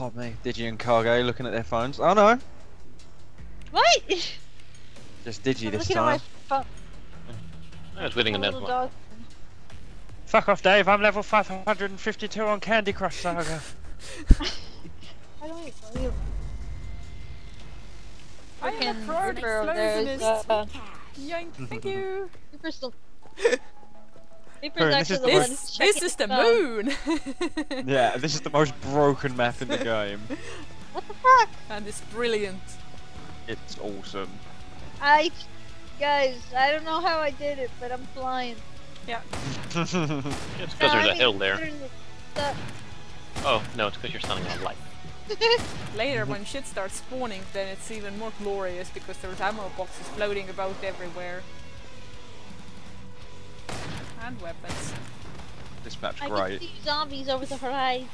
pardon me. Digi and Cargo looking at their phones. Oh no, What? just Digi I'm this looking at time. phone. I was winning on that Little one. Fuck off, Dave. I'm level 552 on Candy Crush Saga. I don't even. I am a Freaking pro Reaper over there is, explosionist. uh, Yank, thank you. Reaper's the... Reaper's Burn, this actually is the the one This, checking this is the moon. yeah, this is the most broken map in the game. What the fuck? And it's brilliant. It's awesome. I... Guys, I don't know how I did it, but I'm flying. Yeah. It's because there's No, a hill there. literally stuck. Oh, no, it's because you're standing on light. Later, when shit starts spawning, then it's even more glorious because there's ammo boxes floating about everywhere. And weapons. this map's I can see zombies over the horizon.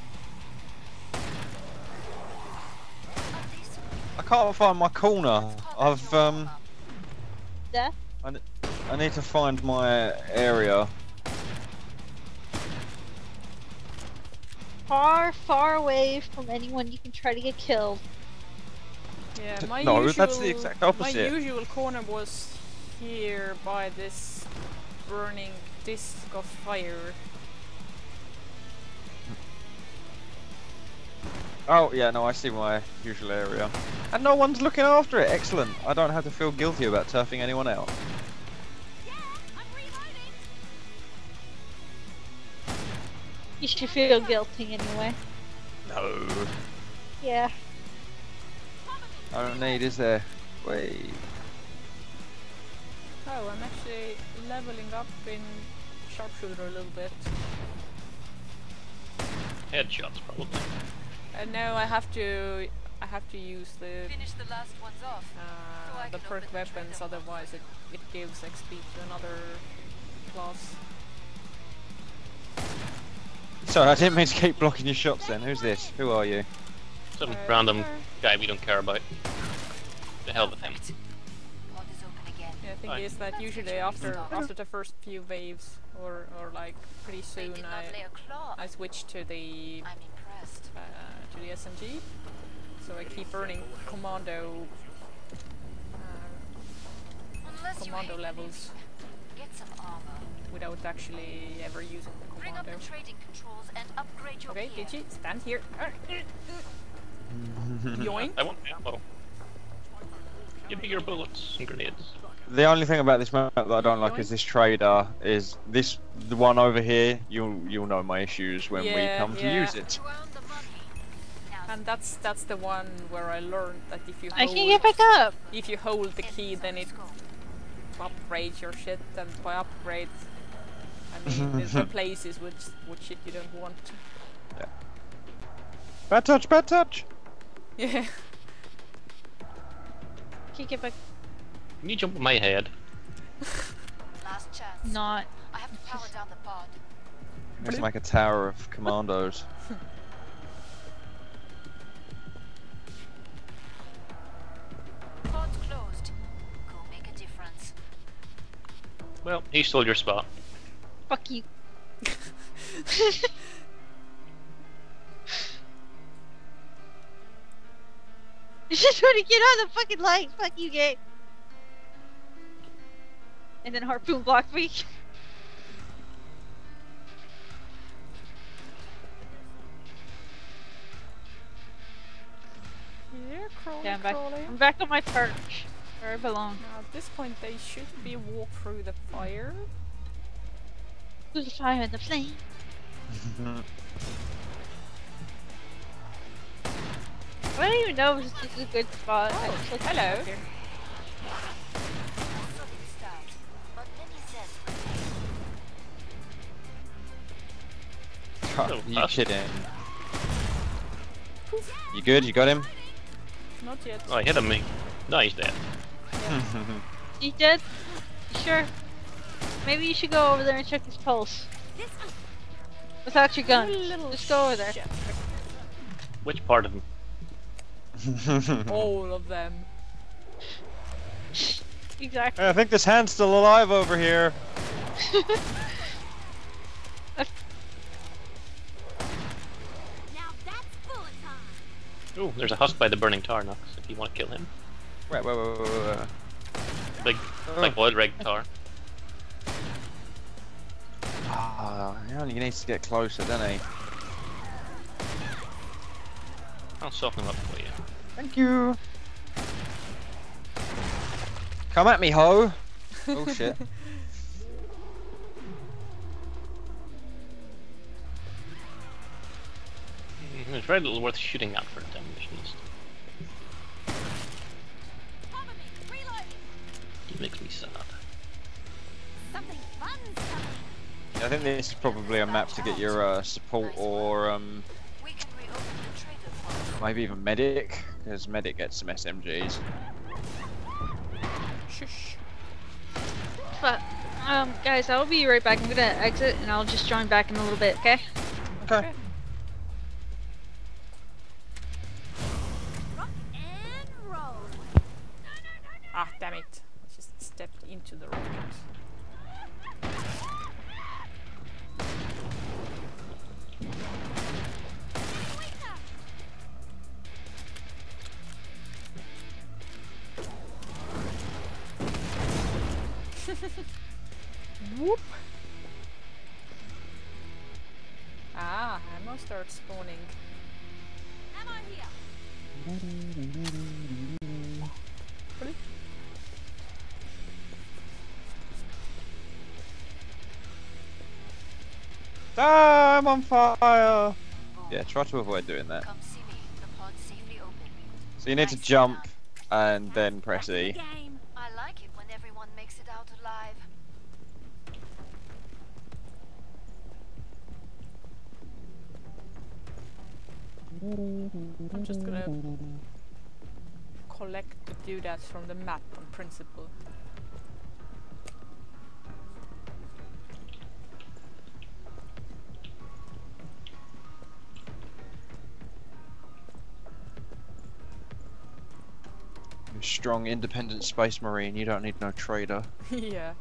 I can't find my corner. I've um, Death? I need to find my area. Far, far away from anyone you can try to get killed. Yeah, D- my no, usual, that's the exact opposite. My usual corner was here by this burning disc of fire. Oh yeah, no, I see my usual area. And no one's looking after it. Excellent. I don't have to feel guilty about turfing anyone out. You should feel guilty anyway. No. Yeah. I don't need, is there? Wait. Oh, I'm actually leveling up in sharpshooter a little bit. Headshots, probably. And now I have to, I have to use the Finish the last ones off. so uh, the perk open the weapons. Otherwise, it it gives XP to another class. Sorry, I didn't mean to keep blocking your shots then. Who's this? Who are you? Some Uh, random guy we don't care about. The hell with him. Pod is open again. Yeah, the thing Right. is that usually after after the first few waves, or or like pretty soon, did not lay I a claw. I switch to the I'm impressed. uh, to the SMG. So I keep earning commando uh, commando levels Get some armor. without actually ever using the Bring up commando. the trading controls and upgrade your Okay, gear. Digi, stand here. Yoink. I want ammo. Give me your bullets and grenades. The only thing about this map that I don't like is this trader. Is this the one over here? You'll you'll know my issues when we Yeah, come to use it. You earned the money. Now And that's that's the one where I learned that if you I hold, can get back up. if you hold the key, then it upgrades your shit, and by upgrade, I mean it replaces with with shit you don't want. Yeah. Bad touch, bad touch. Yeah. Can you get back? Can you jump on my head? Last chance. Not. I have to power down the pod. Let's make a tower of commandos. Pod's closed. Go make a difference. Well, he stole your spot. Fuck you. I just want to get on the fucking line. Fuck you, gay. And then harpoon block me. Yeah, crawly, Yeah, I'm back. crawly. I'm back on my perch. Where I belong. Now at this point they should be walk through the fire. Through the fire and the flame. I don't even know if this is a good spot. Oh, hello. Oh, you kidding? You good? You got him? Not yet. Oh, he hit him. me. No, he's dead. You dead? Sure? Maybe you should go over there and check his pulse. Without your gun. You little Just go over there. shit. Which part of him? All of them. Exactly. I think this hand's still alive over here. Ooh, there's a husk by the burning tar, Knux, if you want to kill him. Right, wait, wait, wait, wait, wait. Big, Oh. like blood red tar. Ah, he needs to get closer, doesn't he? I'll soften him up for you. Thank you. Come at me, ho! Oh shit. Very little worth shooting at for a demolitionist. Cover me. It makes me sad. Something fun's coming. I think this is probably a map to get your uh, support or um, We can reopen the trader pod. maybe even medic, because medic gets some SMGs. Shush. But, um, guys, I'll be right back. I'm gonna exit and I'll just join back in a little bit, okay? Okay. Ah, damn it. I just stepped into the rocket. Whoop. Ah, ammo starts spawning. Ammo here. Ah, I'm on fire! Yeah, try to avoid doing that. Come see me. The pod's safely open. So you need to jump and then press E. Game. I like it when everyone makes it out alive. I'm just gonna collect the doodads from the map on principle. Strong, independent space marine. You don't need no trader. yeah.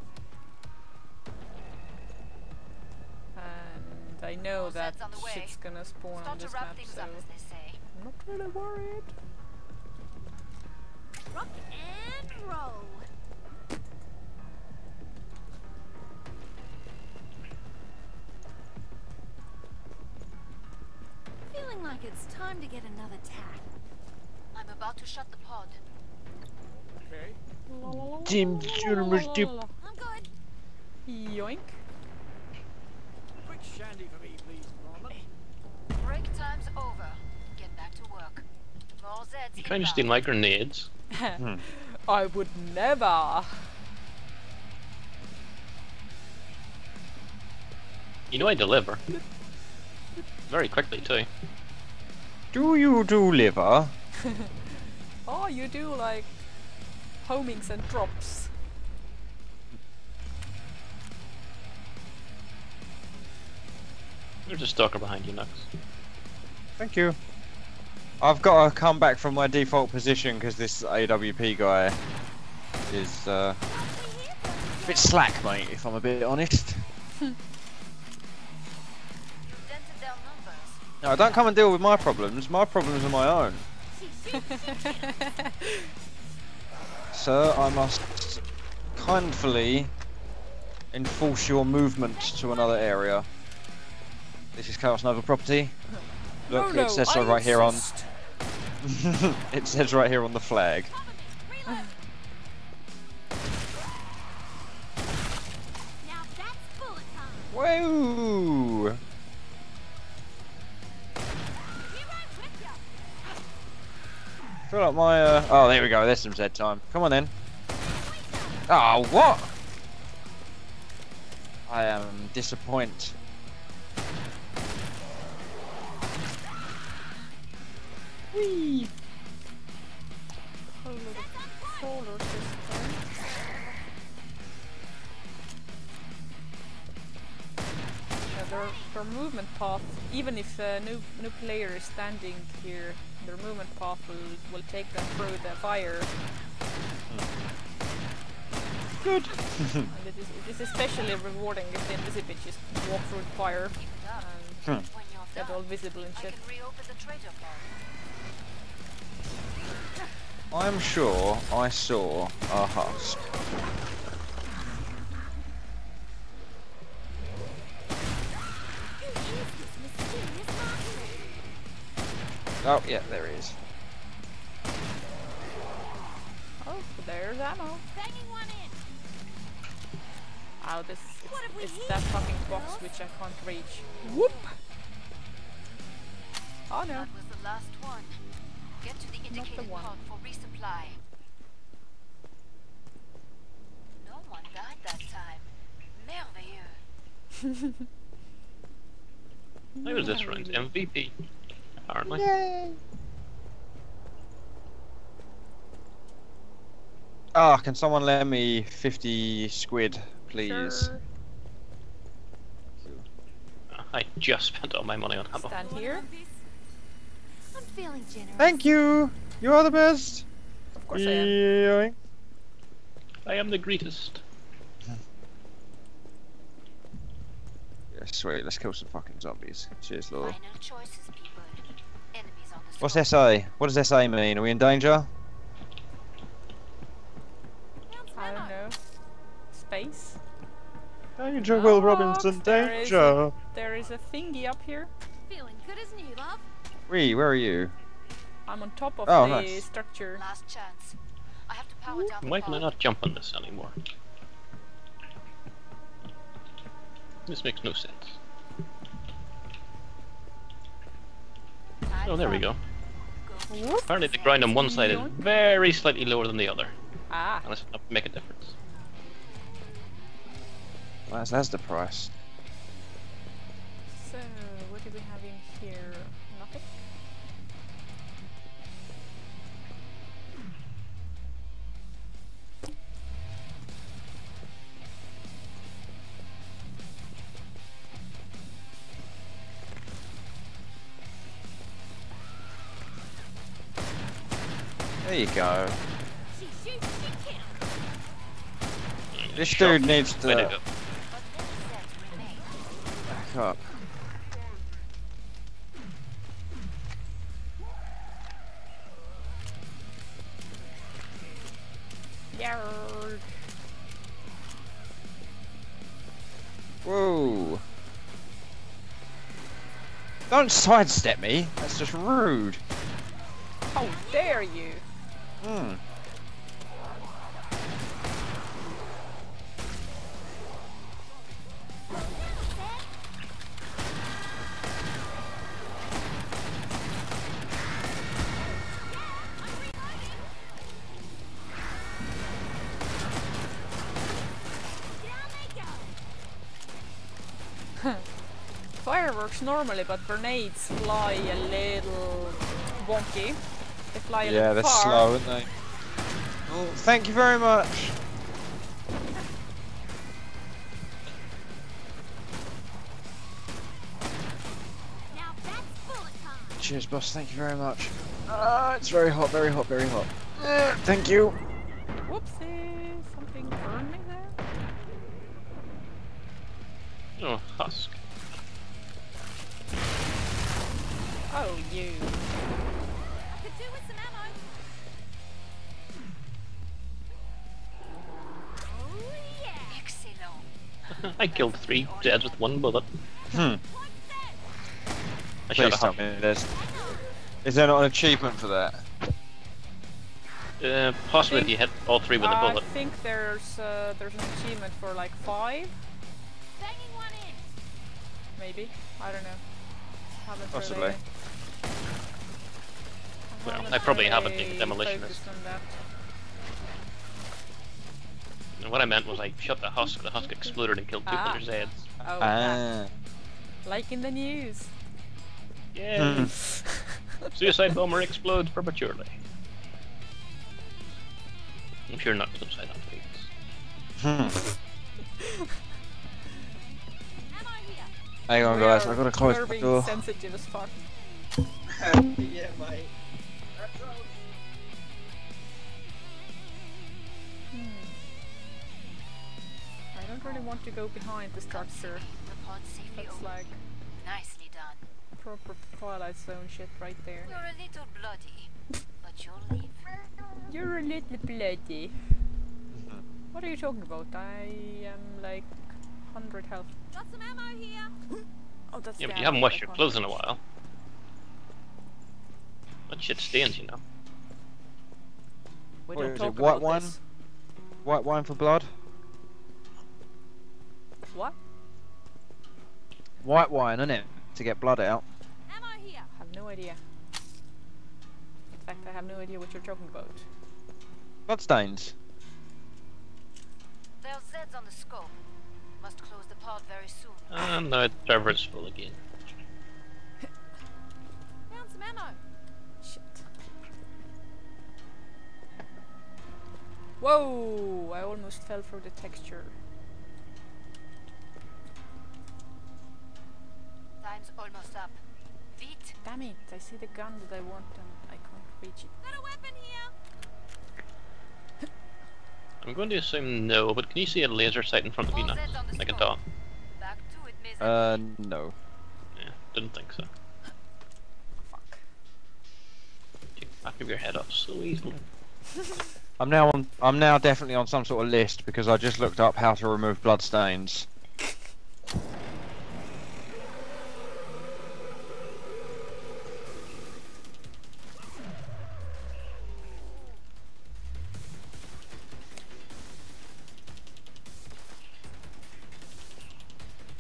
And I know that Zeds on the way. shit's gonna spawn on Start to this wrap map, things so up, as they say. I'm not really worried. Rock and roll. Feeling like it's time to get another tap. I'm about to shut the pod. Jim Junior's dip. I'm good. Yoink. Quick shandy for me, please, Norman. Break time's over. Get back to work. More Zeds You trying to steal inbound. my grenades? I would never. You know I deliver. Very quickly too. Do you do liver? Oh, you do like homings and drops. There's a stalker behind you, Knux. Thank you. I've got to come back from my default position because this AWP guy is uh, a bit slack, mate, if I'm a bit honest. Dented their. No, don't come and deal with my problems. My problems are my own. Sir, I must kindly enforce your movement to another area. This is Chaos Nova property. Look, Oh, no, it says so I right here on. it says right here on the flag. Now that's bullet time. Whoa! I feel like my uh... Oh, there we go. There's some Z time. Come on then. Oh, what? I am disappointed. Whee! Whole lot of crawlers this time. Yeah, their, their movement path, even if a new new player is standing here, their movement path will, will take them through the fire. Good. And it is, it is especially rewarding if the Invisibit just walk through the fire Keep it up. and Hmm. When you're get all visible and shit. can reopen the trader pod. I'm sure I saw a husk. Oh, yeah, there he is. Oh, there's ammo. Banging one in. Oh, this What have we it's, it's that fucking box which I can't reach. Whoop! Oh no. That was the last one. Get to the the indicated one. pod for resupply. No one died that time. Merveilleux. How was this round? MVP. Apparently. Ah, can someone lend me 50 squid, please? Sure. I just spent all my money on ammo. Stand here. I'm feeling generous. Thank you! You are the best! Of course I am. I am the greatest. Yes, wait, let's kill some fucking zombies. Cheers, Lord. What's scope. SA? What does SA mean? Are we in danger? I don't know. Space. Danger, Will oh, Robinson, danger! danger. There is a thingy up here. Feeling good as new, love. Ree, where are you? I'm on top of Oh, the nice. structure. Last chance. I have to power down Why can I not jump on this anymore? This makes no sense. Oh, there we go. Go. Apparently the grind on one side is very slightly lower than the other. Ah. And it's enough to make a difference. That's, that's the price. So, what do we have in here? Nothing? Go. She shoots, she kills. This Sure. dude needs to Way to go. But one set remains. back up. Yarr. Whoa. Don't sidestep me. That's just rude. How dare you? Hmm. Fireworks normally, but grenades fly a little wonky. They fly a Yeah, little they're far. slow, aren't they? Oh, thank you very much. Now that's. Cheers, boss. Thank you very much. Ah, it's very hot, very hot, very hot. Uh, thank you. Whoopsie! Something burning there? Oh, husk. Oh, you. Some ammo. Oh yeah. Excellent. I killed three dead with one bullet. Hmm. I Please a tell me there's. Is there not an achievement for that? Uh, possibly if you hit all three with a bullet. I think there's uh, there's an achievement for like five, Banging one in. maybe. I don't know. Haven't Possibly. Really, Well, haven't I probably haven't really been demolitionist. focused on that. And what I meant was I shot the husk, the husk exploded and killed two Ah. players' heads. Oh, Ah. that. like in the news. Yeah. Suicide bomber explodes prematurely. I'm sure not suicide on tweets. Hmm. Ammo here. Hang on, We guys. I've got to close we're the door. sensitive as fuck. yeah, mate. Really want to go behind the structure. The pod safely That's like Nicely done. proper Twilight Zone shit right there. You're a little bloody, but you'll leave. You're a little bloody. What are you talking about? I am like 100 health. Got some ammo here. Oh, that's Yeah, but you haven't washed your clothes in a while. That shit stains, you know. We What don't is talk it, white about wine? this. White wine for blood? What? White wine, innit? To get blood out. Ammo here. I have no idea. In fact, I have no idea what you're talking about. Bloodstains. There's Zeds on the scope. Must close the pod very soon. Ah, and now the server's full again. Found some ammo. Shit. Whoa! I almost fell for the texture. Time's almost up. Vite! Damn it! I see the gun that I want and I can't reach it. Got a weapon here. I'm going to assume no, but can you see a laser sight in front of you All now? Zeds on the Like a dot. Back to it, Uh, no. Yeah, didn't think so. Fuck. Take the back of your head up so easily. I'm now on. I'm now definitely on some sort of list because I just looked up how to remove bloodstains.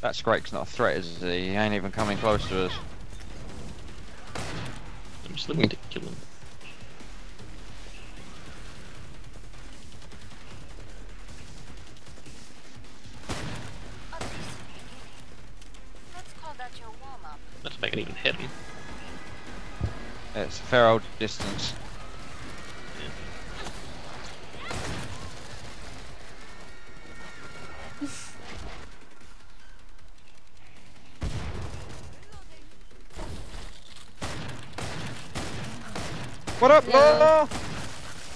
That Scrake's not a threat, is he? He ain't even coming close to us. I'm just looking to kill him. Let's call that your warm-up. Let's make it even hit him. It's a fair old distance. What up, Yo. Law?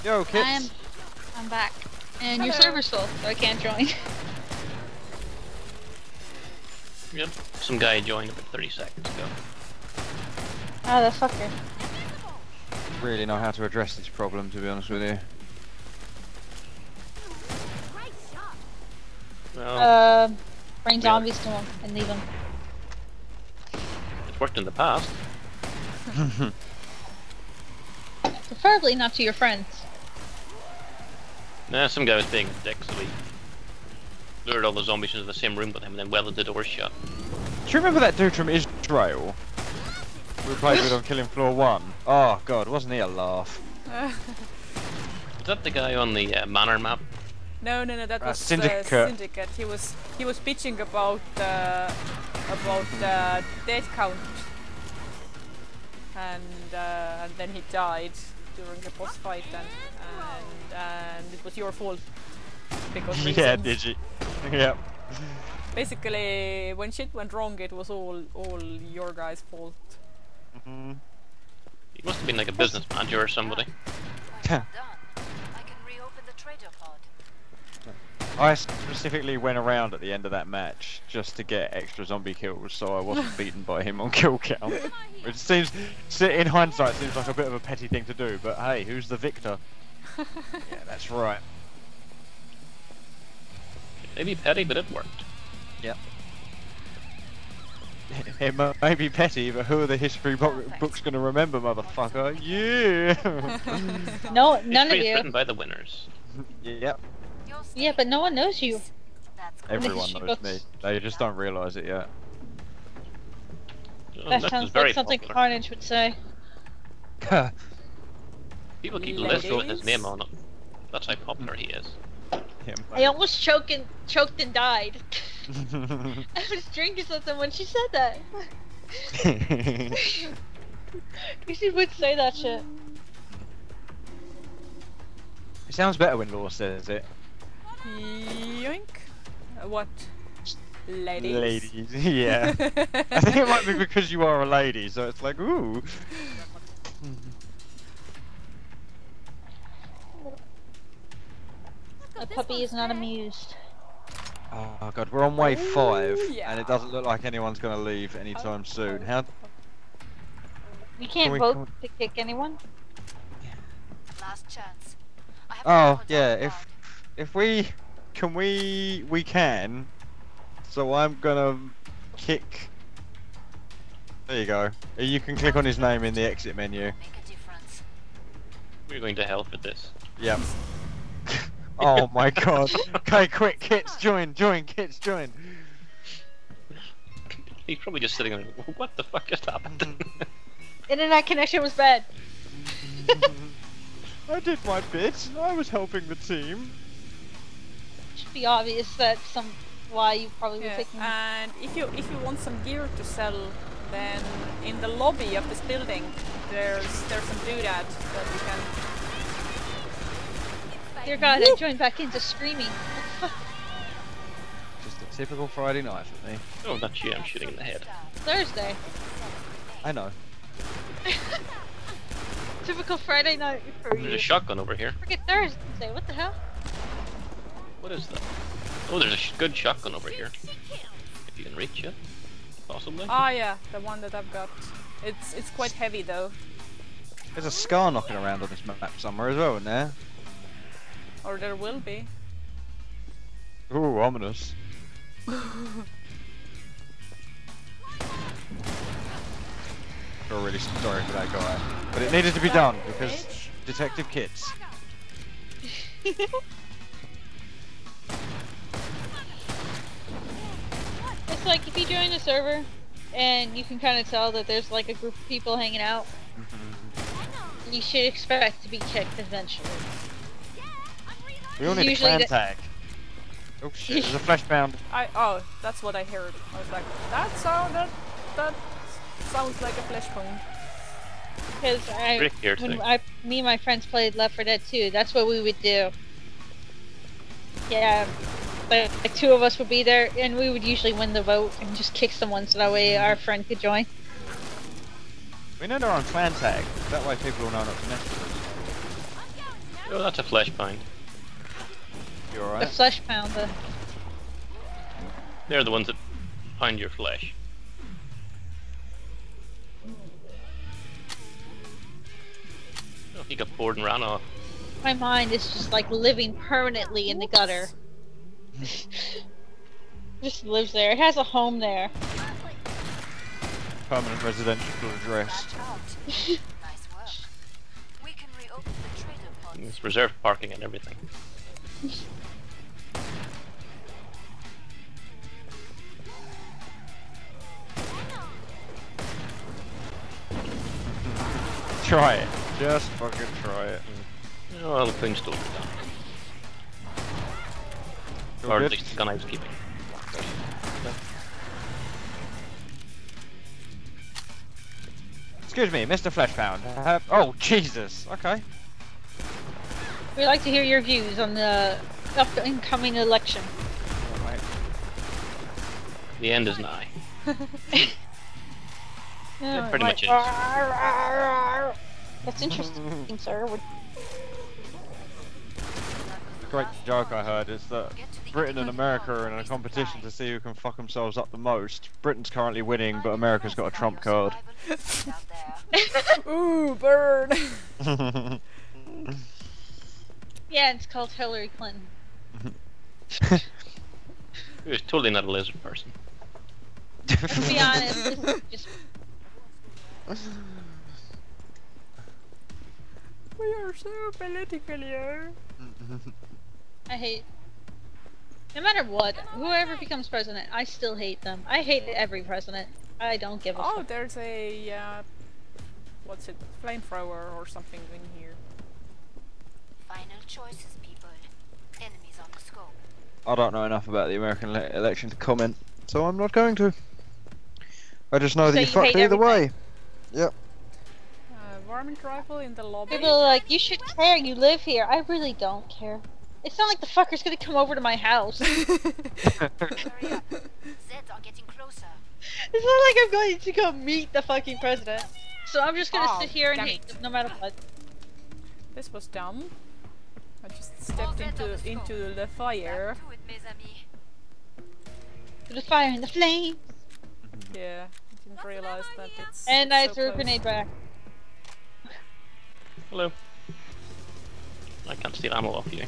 Yo, kids. I'm, I'm back. And your server's full, so I can't join. Yep. Some guy joined about 30 seconds ago. Ah, that fucker. Really know how to address this problem, to be honest with you. Well, Um, bring Yeah. zombies to them and leave them. it's worked in the past. Preferably not to your friends. Nah, some guy was being a dick, so he lured all the zombies into the same room with him and then welded the door shut. Do you remember that dude from Israel? We played with on Killing Floor 1? Oh god, wasn't he a laugh? Is that the guy on the uh, manor map? No, no, no. That Uh, was Syndicate. Uh, Syndicate. He was he was bitching about uh, about uh, death count, and uh, and then he died during the boss fight, and and, and it was your fault because yeah, reasons. did you? yep. Basically, when shit went wrong, it was all all your guys' fault. Mhm. He must have been like a business manager or somebody. When you're done, I can reopen the trader pod. I specifically went around at the end of that match just to get extra zombie kills so I wasn't beaten by him on kill count. Which seems, se- in hindsight, seems like a bit of a petty thing to do, but hey, who's the victor? yeah, that's right. Maybe petty, but it worked. Yep. It may- may be petty, but who are the history bo- books going to remember, motherfucker? Yeah! No, none of History is you. written by the winners. yep, You're Yeah, but no one knows you. Everyone knows books. me. They just don't realise it yet. Well, That sounds like something popular. Carnage would say. People keep lists with his name on it. That's how popular he is. Him. I almost choked and choked and died. I was drinking something when she said that. she would say that shit. it sounds better when Law says it. Yoink. Uh, what? Ladies. Ladies, yeah. I think it might be because you are a lady, so it's like, ooh. The puppy is not amused. Oh god, we're on wave Ooh, five, and it doesn't look like anyone's gonna leave anytime soon. How? We can't we- vote can to kick anyone. last chance. I have Oh yeah, guard. if if we can we we can. So I'm gonna kick. There you go. You can click on his name in the exit menu. Make a difference. We're going to hell for this. Yep. oh my god. Okay, quick, kits, join, join, kits, join. He's probably just sitting there. What the fuck just happened? Mm-hmm. Internet connection was bad. I did my bit. I was helping the team. Should be obvious that some why you probably were Yeah, picking. and if you if you want some gear to sell, then in the lobby of this building, there's there's some doodad that you can. Dear God, I joined back into screaming. Just a typical Friday night for me. oh, not you. I'm shooting in the head. Thursday. I know. Typical Friday night for you. There's a shotgun over here. Forget Thursday. What the hell? What is that? Oh, there's a sh good shotgun over here. If you can reach it, possibly. Ah, yeah, the one that I've got. It's it's quite heavy though, There's a scar knocking around on this map somewhere as well, isn't there? or there will be. Ooh, ominous. Feel really sorry for that guy. But it needed to be done because Detective Kits. It's like if you join a server and you can kind of tell that there's like a group of people hanging out, mm-hmm. you should expect to be kicked eventually. We all need a Usually clan the- tag. Oh shit, there's a flesh bound. I oh, that's what I heard. I was like, that sound that that sounds like a flesh wound. Because I, when. I, me and my friends played Left 4 Dead 2, that's what we would do. Yeah, like, like two of us would be there, and we would usually win the vote and just kick someone so that way our friend could join. We know they're on clan tag. That way people will know not to mess with us. Oh, that's a flesh pound. You The alright? flesh pounder. They're the ones that pound your flesh. Oh, he got bored and ran off. My mind is just like living permanently in the gutter. just lives there. It has a home there. Permanent residential address. Nice work. We can reopen the trader pods. It's reserved parking and everything. Try it. Just fucking try it. Oh, well, the thing still be done. Feel Or at least the gun I was keeping. Excuse me, Mr. Fleshpound. Uh, oh, Jesus. Okay. We'd like to hear your views on the upcoming election. Alright. The end is nigh. Yeah, pretty much is. That's interesting, sir. Would- The great joke I heard is that Get to the Britain and America are in a competition to see who can fuck themselves up the most. Britain's currently winning, but America's got a trump card. Ooh, burn! Yeah, it's called Hillary Clinton. He was totally not a lizard person. To be honest, this is just we are so politically. Uh, I hate. No matter what, whoever becomes president, I still hate them. I hate every president. I don't give a Oh, fuck. there's a uh, what's it? Flamethrower or something in here. Final choices, people. Enemies on the scope. I don't know enough about the American le- election to comment, so I'm not going to. I just know So that you you fucked hate either way. Yep. Uh, varmint rifle in the lobby. People are like, you should care. You live here. I really don't care. It's not like the fucker's gonna come over to my house. it's Zeds are getting closer. not like I'm going to go meet the fucking president. So I'm just gonna Oh, sit here and damn hate them no matter what. this was dumb. I just stepped into into the fire. To it, mes amis. To the fire and the flames. Yeah, I didn't realize that it's. And I so threw a grenade back. Hello. I can't steal ammo off you.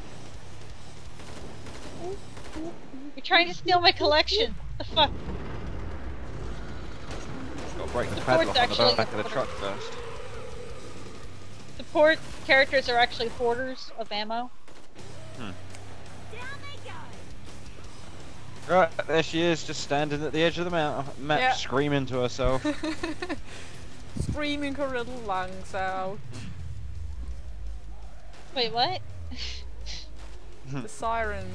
You're trying to steal my collection. The fuck? Gotta break the The padlock port's on the actually- back of the truck first. Support characters are actually hoarders of ammo. Hmm. Right, there she is, just standing at the edge of the mount, map, Yeah. screaming to herself. Screaming her little lungs out. Wait, what? The siren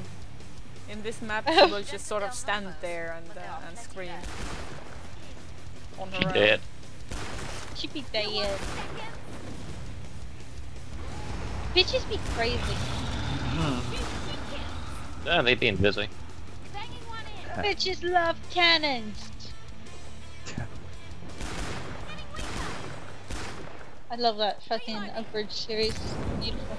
in this map she will just sort of stand there and uh, and scream on her She own. dead. She be dead. Bitches be crazy. Yeah, they being busy. Bitches love cannons. I love that fucking Upbridge series. Beautiful.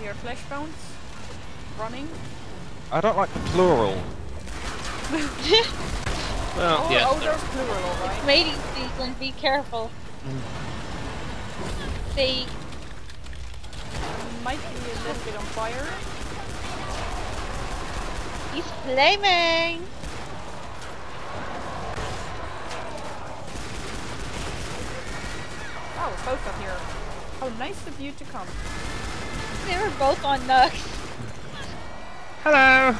Here, flesh bones running. I don't like the plural. Well, Oh, yes, oh, they're- there's plural, alright. Mating season, be careful. They mm, Might be a little bit on fire. he's flaming. Oh, both up here. How nice of you to come. They were both on Knux. Hello!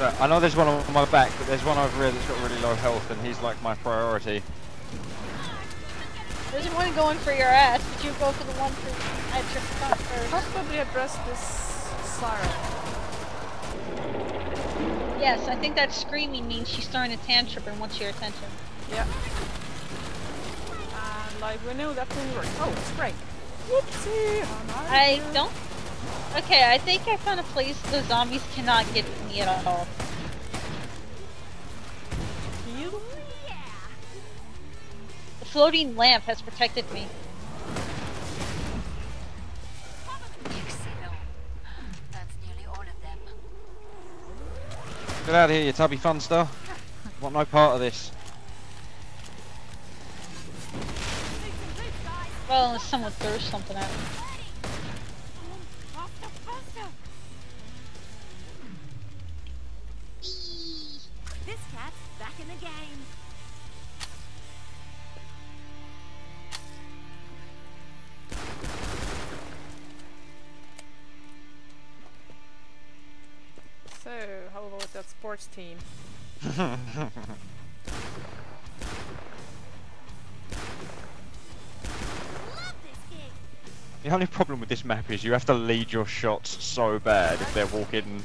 Look, I know there's one on my back, but there's one over here that's got really low health, and he's like my priority. There's one going for your ass, but you go for the one for at your front first. Probably address this siren. Yes, I think that screaming means she's throwing a tantrum and wants your attention. Yeah. And like we knew that will work. Oh, it's great. Whoopsie! I'm out of I here. don't. Okay, I think I found a place the zombies cannot get to me at all. Heal? The floating lamp has protected me. Excellent. That's nearly all of them. Get out of here, you tubby funster. Want no part of this. Well, unless someone throws something at me. This cat's back in the game. So, how about that sports team? The only problem with this map is you have to lead your shots so bad if they're walking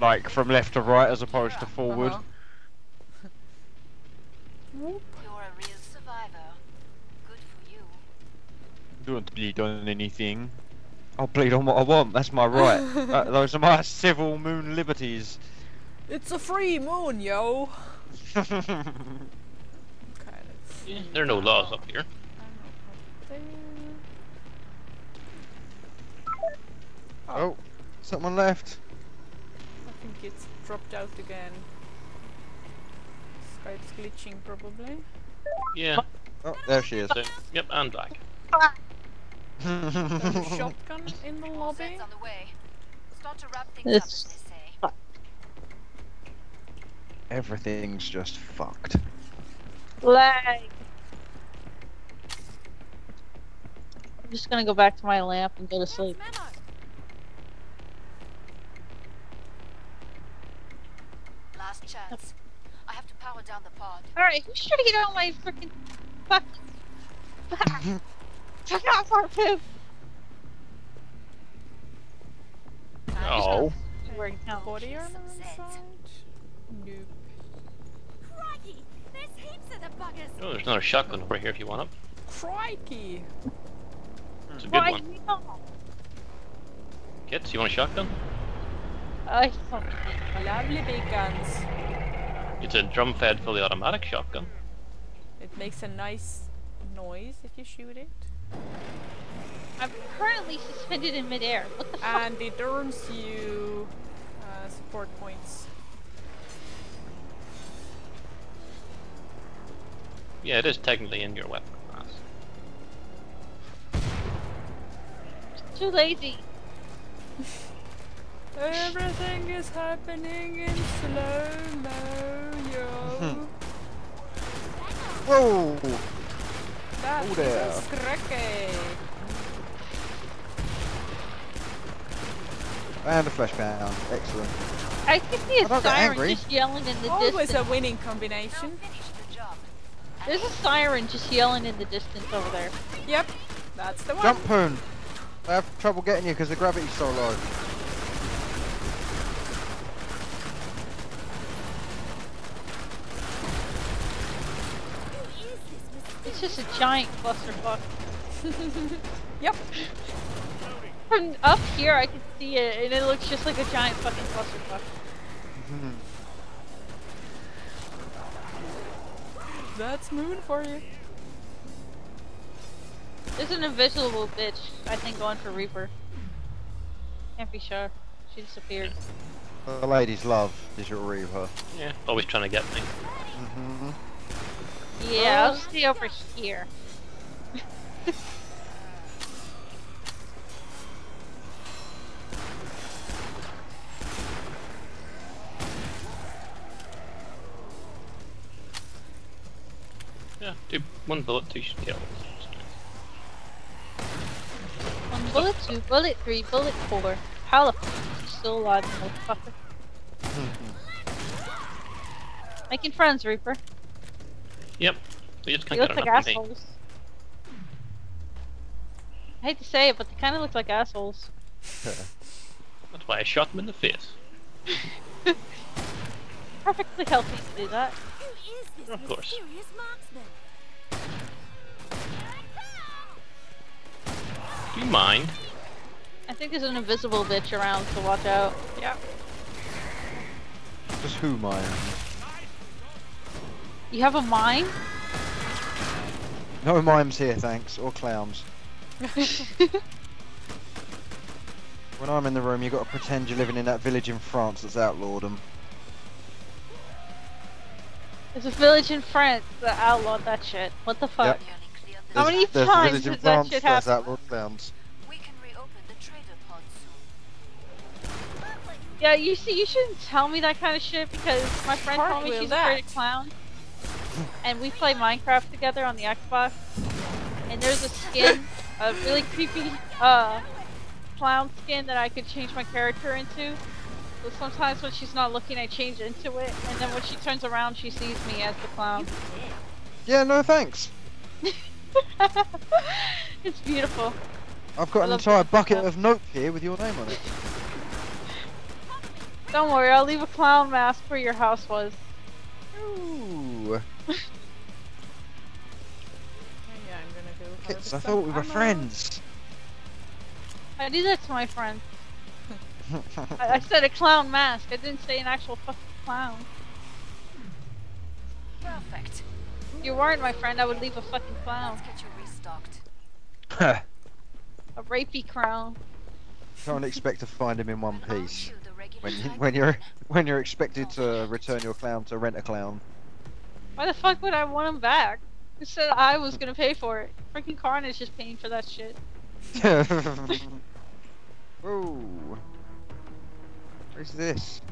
like from left to right as opposed to forward. Uh-huh. You're a real survivor. Good for you. You don't bleed on anything. I'll bleed on what I want, that's my right. Uh, those are my civil moon liberties. It's a free moon, yo! Okay, let's Yeah, see. there are no laws up here. Oh, someone left. I think it's dropped out again. Skype's glitching probably. Yeah. Oh, there she is. So, yep, and black. There's a shotgun in the lobby. On the way. Start to wrap things It's- as they say. Everything's just fucked. Lag. I'm just gonna go back to my lamp and go to sleep. Memo. I have to power down the pod. Alright, who's trying to get out my freaking fucking back? Fuck off our poop! Oh. Wearing helmet. Body armor inside? Nope. Crikey, there's heaps of the buggers. Oh, there's another shotgun over here if you want it. Crikey! It's a good Why one. not? Kits, you want a shotgun? I don't Lovely big guns. It's a drum-fed, fully automatic shotgun. It makes a nice noise if you shoot it. I'm currently suspended in midair. What the? And it earns you uh, support points. Yeah, it is technically in your weapon class. Too lazy. Everything is happening in slow mo, yo. Whoa! That Oh, is there. a Scrake. And a flashbang. Excellent. I can see I a siren just yelling in the Always a winning combination. the job. There's a siren just yelling in the distance over there. Yep, that's the one. Jump Poon! I have trouble getting you because the gravity's so low. It's just a giant clusterfuck. Yep. From up here, I can see it, and it looks just like a giant fucking clusterfuck. That's Moon for you. There's an invisible bitch, I think, going for Reaper. Can't be sure. She disappeared. The ladies love Digital Reaper. Yeah, always trying to get me. Yeah, I'll Oh. stay over here. Yeah, two, one bullet, two kills. One bullet, two bullet, three bullet, four. How the fuck are you still alive, motherfucker? Making friends, Reaper. Yep, they just They can't look like enough of assholes. I hate to say it, but they kind of look like assholes. That's why I shot them in the face. Perfectly healthy to do that. Who is this Of course. Do you mind? I think there's an invisible bitch around, so watch out. Yep. Just who mine? You have a mime? No mimes here, thanks, or clowns. When I'm in the room, you've got to pretend you're living in that village in France that's outlawed them. There's a village in France that outlawed that shit. What the fuck? Yep. Nearly cleared the How There's, many there's a times village in has that France shit that's happened? outlawed clowns. We can reopen the trader pod soon. Yeah, you see, you shouldn't tell me that kind of shit because my friend told me Cartwheel she's afraid of that. clowns. And we play Minecraft together on the Xbox. And there's a skin, a really creepy uh, clown skin that I could change my character into. So sometimes when she's not looking, I change into it. And then when she turns around, she sees me as the clown. Yeah, no thanks. it's beautiful. I've got I an entire bucket stuff. of note here with your name on it. Don't worry, I'll leave a clown mask where your house was. Ooh. Yeah, I'm gonna go. Kids, I thought we were ammo. friends. I do that to my friends. I, I said a clown mask. I didn't say an actual fucking clown. Perfect. If you weren't my friend, I would leave a fucking clown. Let's get you restocked. A rapey clown. Can't expect to find him in one piece. chew the regular When you, when you're when you're expected to return your clown to rent a clown. Why the fuck would I want him back? Who said I was gonna pay for it? Freaking Carnage is just paying for that shit. Whoa. Where's this?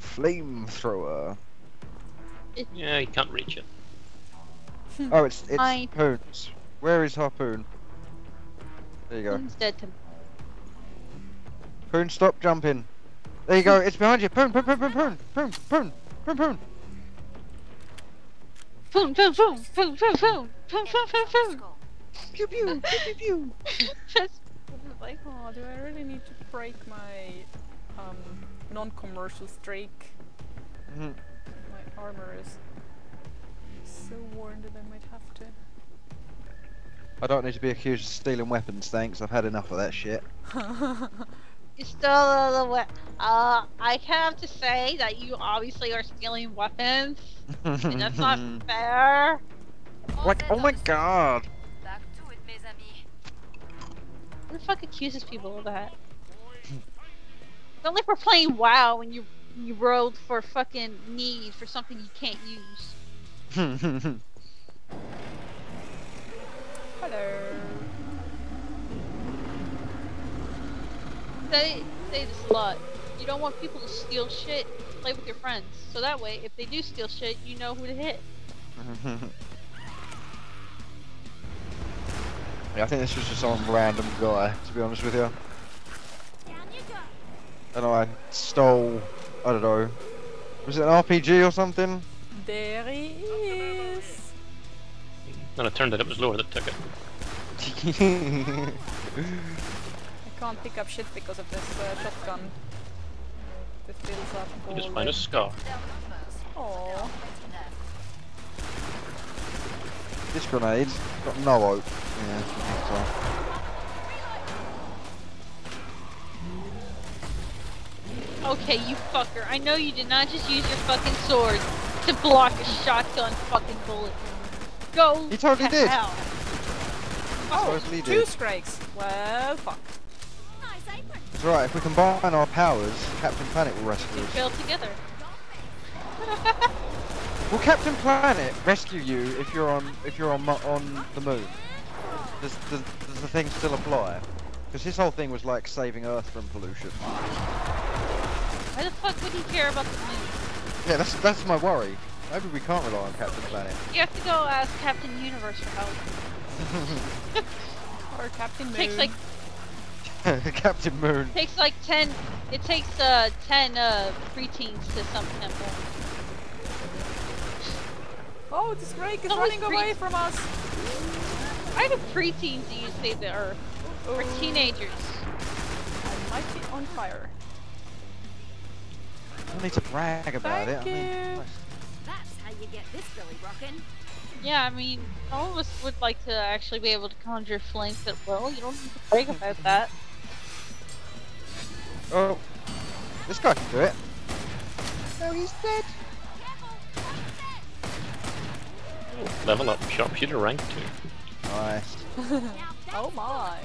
Flamethrower. Yeah, you can't reach it. Hmm. Oh, it's it's Mine. Harpoons. Where is Harpoon? There you go. He's dead to me. Poon, stop jumping. There you go. It's behind you. Poon, poon, poon, poon, poon, poon, poon, poon, poon. Boom, boom, boom, boom, boom, boom, boom, boom, boom, Let's boom. Pew pew pew pew pew. Just like, Oh, do I really need to break my um, non-commercial streak? Mhm. My armor is so worn that I might have to. I don't need to be accused of stealing weapons, thanks. I've had enough of that shit. you stole the we- Uh, I have to say that you obviously are stealing weapons, and that's not fair. Like, oh my god. Back to it, mes amis. Who the fuck accuses people of that? It's not like we're playing WoW and you you rolled for fucking need for something you can't use. Hello. Say, say this a lot. You don't want people to steal shit. Play with your friends. So that way, if they do steal shit, you know who to hit. yeah, I think this was just some random guy, to be honest with you. Down you go. I know I stole, I don't know, was it an RPG or something? There he is. Then it turned out it was lower that took it. I can't pick up shit because of this uh, shotgun. This fills up You all just find a scar. Their numbers. Aw. They'll wait enough. this grenade got no hope. Yeah, so. Okay, you fucker. I know you did not just use your fucking sword to block a shotgun fucking bullet. Go He totally to did. hell. Oh, totally Two did. Well, fuck. Nice apron. It's right, if we combine our powers, Captain Planet will rescue We us. failed together. Will Captain Planet rescue you if you're on if you're on on the moon? Does, does, does the thing still apply? Because his whole thing was like saving Earth from pollution. Why the fuck would he care about the moon? Yeah, that's that's my worry. Maybe we can't rely on Captain Planet. You have to go ask Captain Universe for help. Or Captain Moon. takes like Captain Moon. takes like ten. It takes uh ten uh preteens to sum him. Oh, the scrake is running away from us. I have preteens to use save the Earth or Oh, teenagers. I might be on fire. I need to brag about Thank it. I mean, you. That's how you get this Billy rockin'. Yeah, I mean, all of us would like to actually be able to conjure flames at will. You don't need to brag about that. Oh, this guy can do it. Oh, he's dead. Oh, level up, sharpshooter rank 2. Nice. Oh my.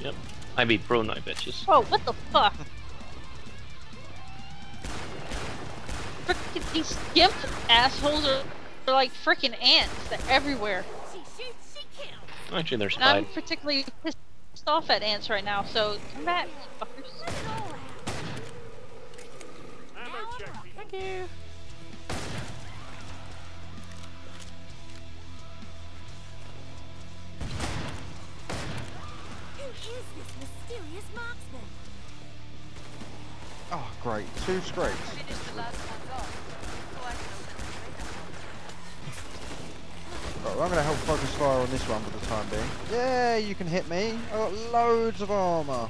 Yep. I beat pro now, bitches. Oh, what the fuck? Frickin' these gimp assholes are, are like freaking ants. They're everywhere. She shoots. Actually, they're And I'm particularly pissed off at ants right now, so come back, fuckers. Let it all out. Ammo check. Thank you. Who is this mysterious marksman? Oh, great. Two scrakes. Finish the last ones off. So I can open the trader. Right, well, I'm going to help focus fire on this one for the time being. Yeah, you can hit me. i got loads of armor.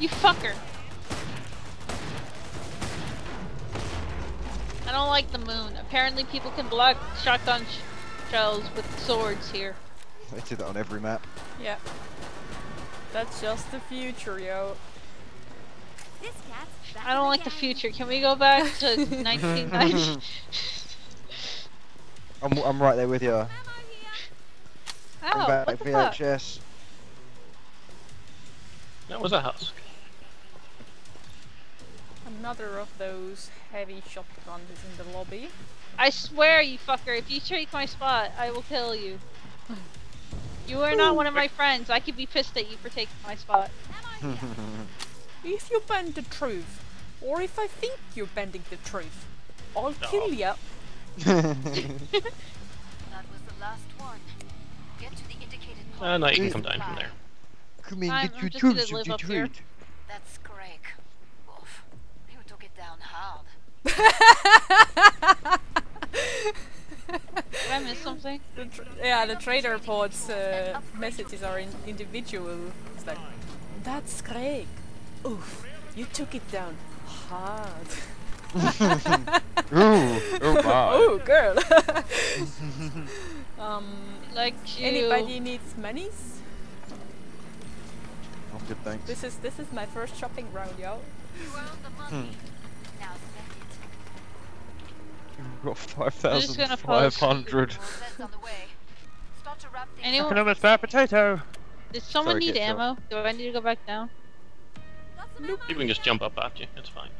You fucker. I don't like the moon. Apparently people can block shotgun sh shells with swords here. They did that on every map. Yeah. That's just the future, yo. This cat's back I don't in like the future. Can we go back to 1990? I'm, I'm right there with you. Ammo here. Bring Ow, back what the fuck? VHS. That was a husk. Another of those heavy shotguns is in the lobby. I swear, you fucker, if you take my spot, I will kill you. You are not one of my friends. I could be pissed at you for taking my spot. If you bend the truth, or if I think you're bending the truth, I'll kill you. That was the last one. Get to the indicated point. Uh, now you can come down from there. Come in, I'm- get your just gonna truth, live you up here. truth. That's Greg. Oof. You took it down hard. Did I miss something? The tr- yeah, the trader pod's uh, messages are in individual. It's like, that's Greg. Oof, you took it down hard. Ooh, oh my. oh, girl. um, Like you. anybody needs monies? I'm good, thanks. This is this is my first shopping round, yo. You to wrap things Anyone- up. Can I spare potato? Did someone Sorry, need Kit, ammo? Do I need to go back down? You can just jump up at you. It's fine.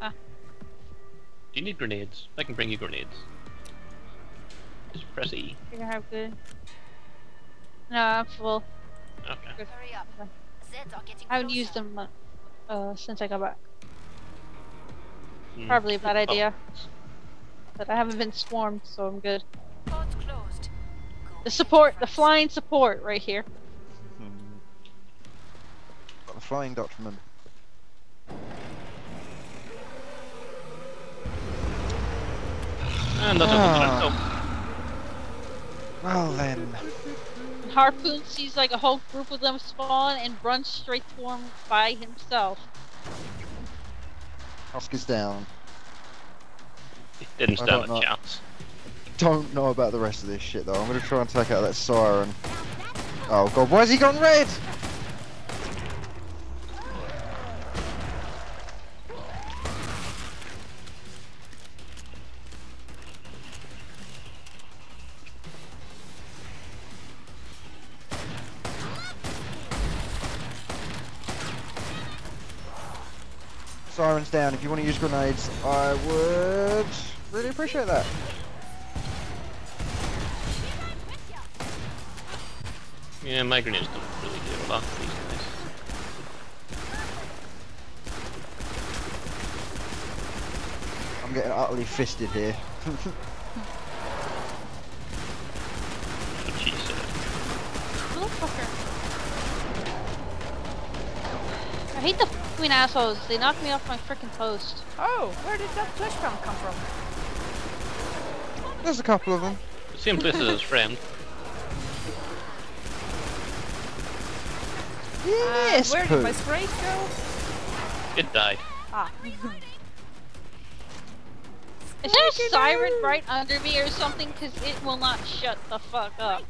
Ah. Do you need grenades? I can bring you grenades. Just press E. I think I have good. No, I'm full. Okay. Hurry up. Zeds are getting I haven't used them uh, uh, since I got back. Hmm. Probably a bad Oh, idea. But I haven't been swarmed, so I'm good. Closed. Go The support, the flying support right here. Hmm. Got the flying Dutchman. And that's Ah. what oh, Well then. Harpoon sees like a whole group of them spawn and runs straight to him by himself. Husk is down. Didn't I stand a know. chance. Don't know about the rest of this shit though. I'm gonna try and take out that siren. Oh god, why has he gone red? Down. If you want to use grenades, I would really appreciate that. Yeah, my grenades don't really do a lot these guys. I'm getting utterly fisted here. What she said. Motherfucker. I hate the fucking assholes. They knocked me off my freaking post. Oh, where did that flashbang come from? There's a couple of them. The same place as his friend. Yes, Uh, where Pooh. did my spray go? It died. Ah. Is there a siren right under me or something? Because it will not shut the fuck up.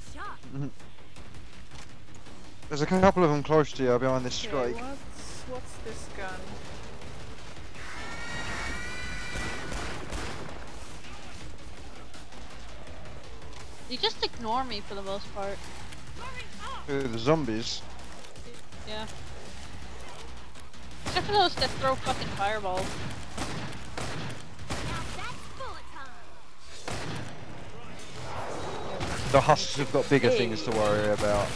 There's a couple of them close to you behind this Okay, strike. what's, what's this gun? You just ignore me for the most part. Uh, the zombies. Yeah. Except for those that throw fucking fireballs. The husks have got bigger things to worry about.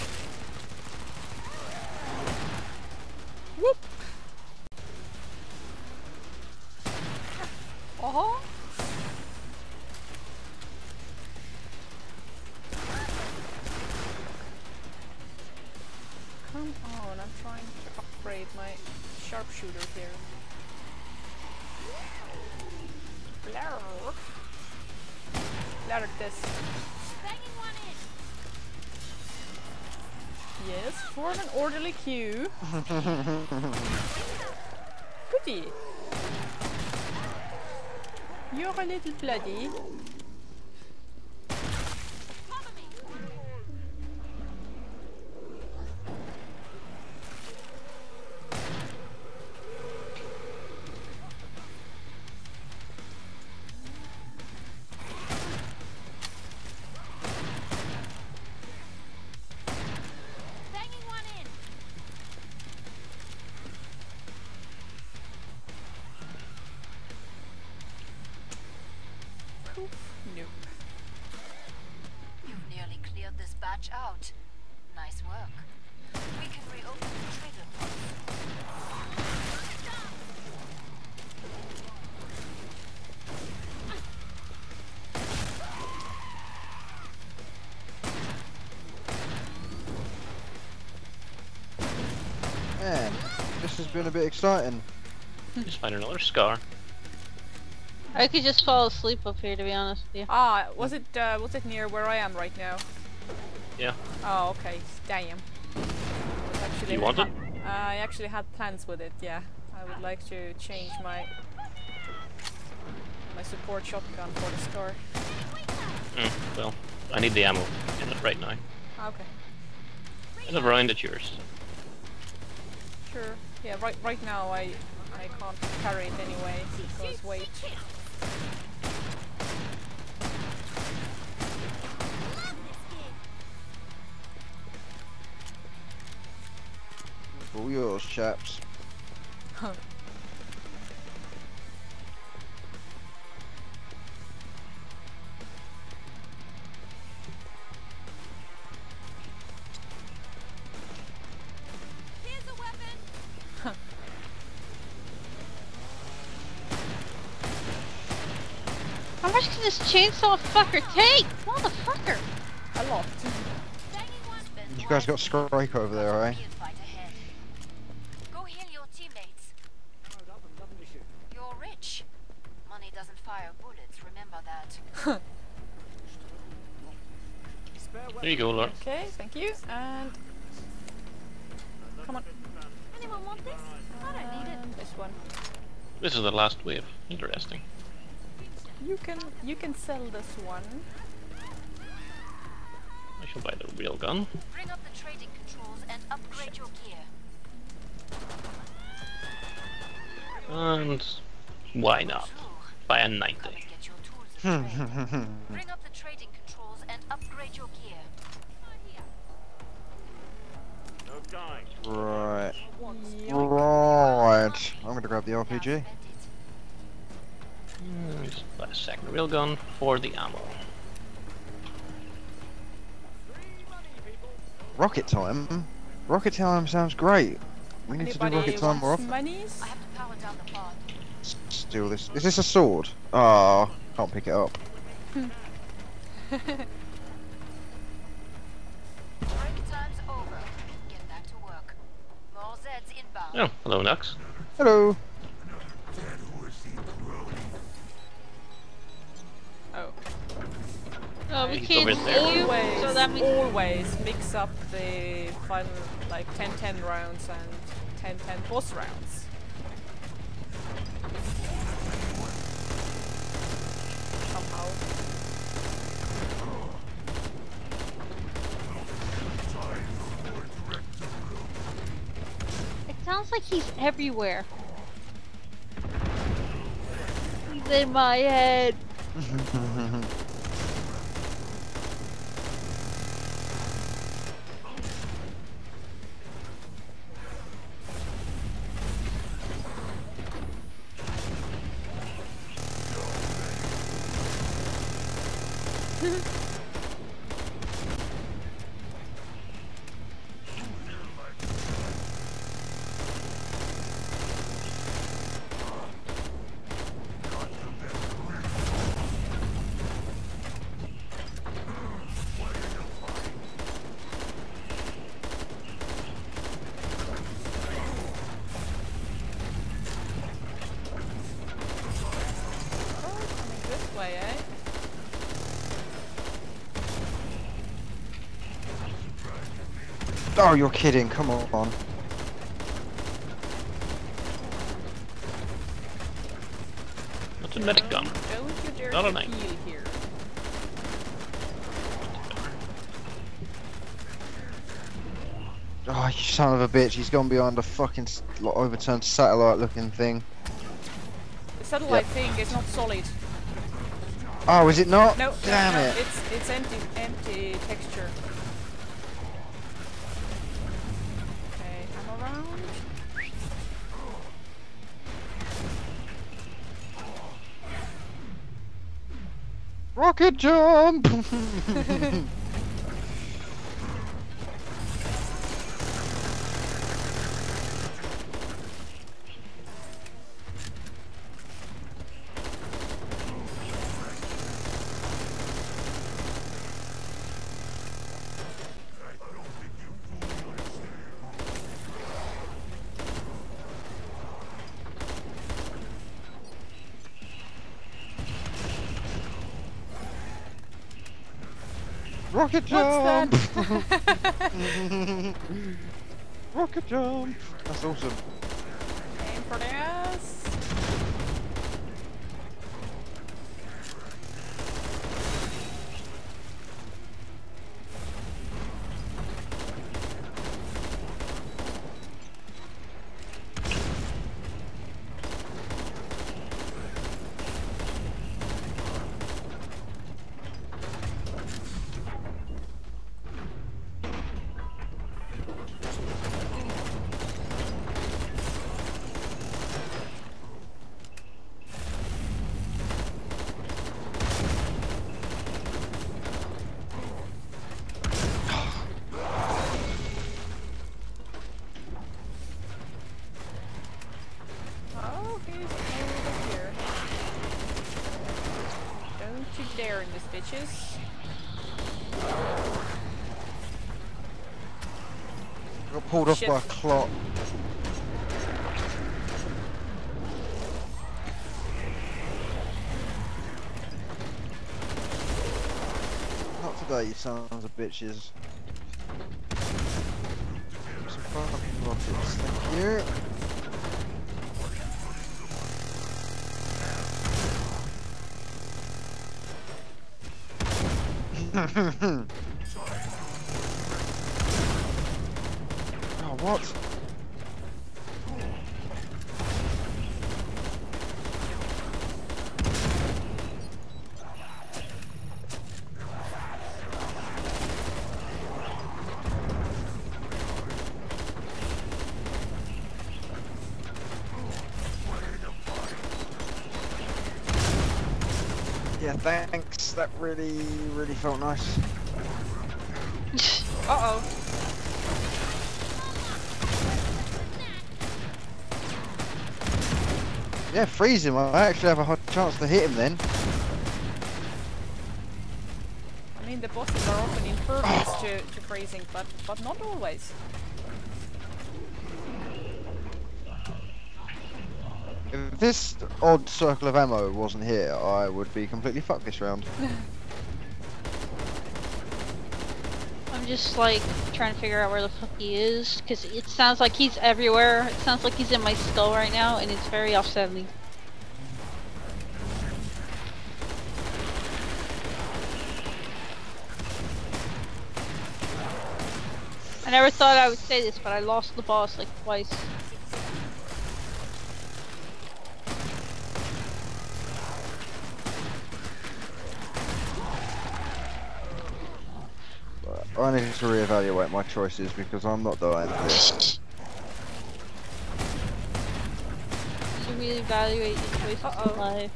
Man, this has been a bit exciting. Just find another scar. I could just fall asleep up here, to be honest with you. Ah, was it uh, was it near where I am right now? Yeah. Oh, okay. Damn. Actually, You want I it? I actually had plans with it. Yeah, I would like to change my my support shotgun for the scar. Mm, well, I need the ammo in it right now. Okay, In the round, it's yours. Sure. Yeah, right right now I I can't carry it anyway because weight. All yours, chaps. chainsaw fucker take? Motherfucker! A lot. Banging one. Spend You guys got wisely. Scrake over there, eh? Real fight ahead. Go heal your teammates. Ammoed up and nothing to shoot. You're rich. Money doesn't fire bullets, remember that. There you go, Lord. Okay, thank you. And come on. Anyone want this? I don't need it. This one. This is the last wave. Interesting. You can you can sell this one. I shall buy the real gun. Bring up the trading controls and upgrade your gear. And why not? Buy a Come 90. and get your tools and trade. Bring up the trading controls and upgrade your gear. Right. Right. I'm gonna grab the Now RPG. Spend. Just buy a second real gun for the ammo. Free money, people. Rocket time. Rocket time sounds great. We need to do rocket time more wants often. monies? I have to power down the pod. Steal this. Is this a sword? Ah, can't pick it up. Break time's over. Get back to work. More Zeds inbound. Oh, hello, Knux. Hello. Oh, we He's can't over there. see you, Always, so that means always mix up the final like 10-10 rounds and 10-10 boss rounds. Somehow. it sounds like he's everywhere. He's in my head. Mm-hmm. oh, you're kidding. Come on. What's a medic gun? Don't you dare Not a knife. Oh, you son of a bitch. He's gone behind a fucking like, overturned satellite looking thing. The satellite thing is not solid. Oh, is it not? No, Damn no, no, it. it's it's empty empty texture. Rocket jump! Rocket jump! What's that? Rocket jump! That's awesome. By a clock. Not today, you sons of bitches. Some fucking rockets, thank you. oh, what? Yeah, thanks. That really, really felt nice. Uh oh. Yeah, freeze him. I actually have a hot chance to hit him then. I mean, the bosses are often impervious to, to freezing, but, but not always. If this odd circle of ammo wasn't here, I would be completely fucked this round. I'm just like trying to figure out where the fuck he is because it sounds like he's everywhere. It sounds like he's in my skull right now, and it's very upsetting. I never thought I would say this, but I lost the boss like twice. I need to reevaluate my choices because I'm not dying to this. You should really evaluate your choices Uh-oh. in life.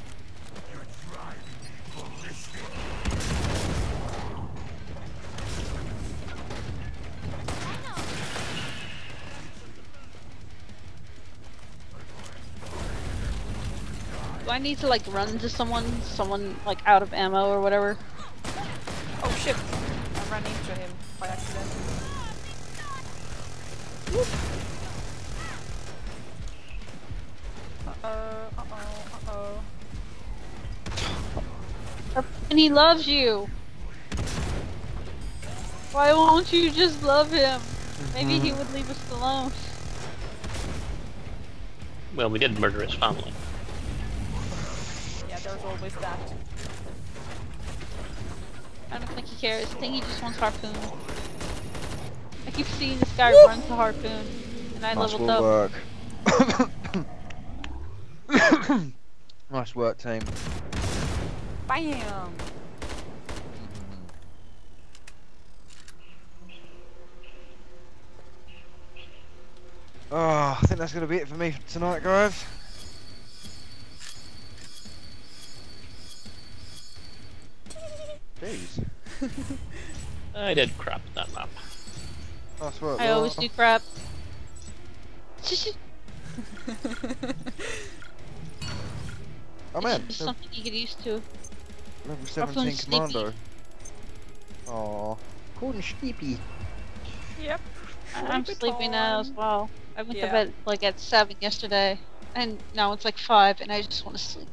Do I need to like run into someone, someone like out of ammo or whatever? And he loves you. Why won't you just love him? Maybe he mm-hmm. would leave us alone. Well, we did murder his family. Yeah, there's always that. I don't think he cares. I think he just wants harpoon. I keep seeing this guy run to harpoon, and I nice leveled up. work. nice work, team. BAM! Oh, I think that's gonna be it for me for tonight, guys. Jeez. I did crap that map. Nice work. I always do crap. Oh man, It's just level something you get used to. level Ruffling 17 Sleepy. commando. Aw. Cool and sleepy. Yep. I'm Sleepy sleepy now as well. I went Yeah. to bed like at 7 yesterday, and now it's like 5, and I just want to sleep.